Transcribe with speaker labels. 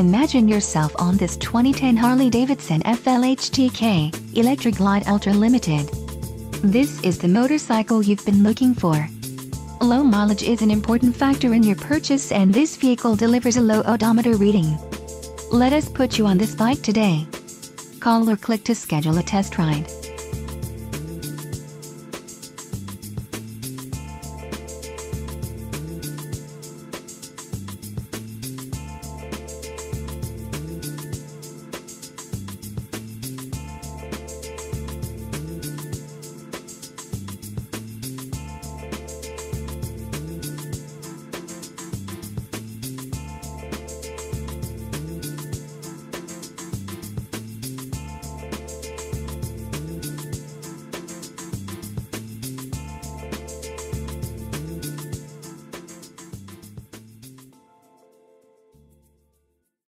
Speaker 1: Imagine yourself on this 2010 Harley-Davidson FLHTK Electra Glide Ultra Limited. This is the motorcycle you've been looking for. Low mileage is an important factor in your purchase and this vehicle delivers a low odometer reading. Let us put you on this bike today. Call or click to schedule a test ride.